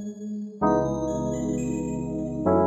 Thank you.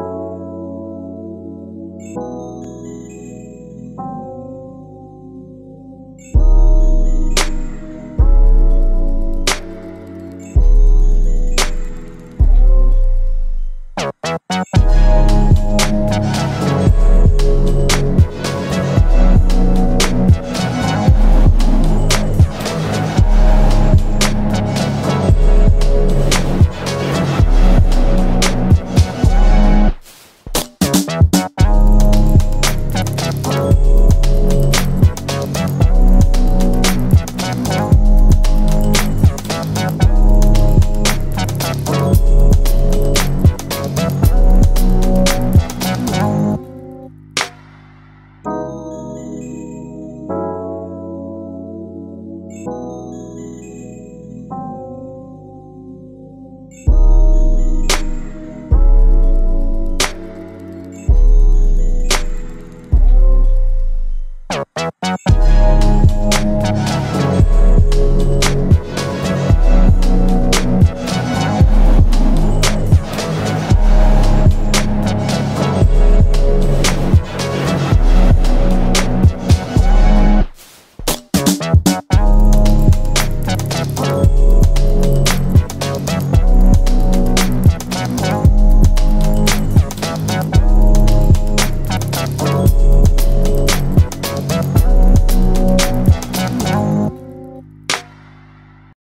you.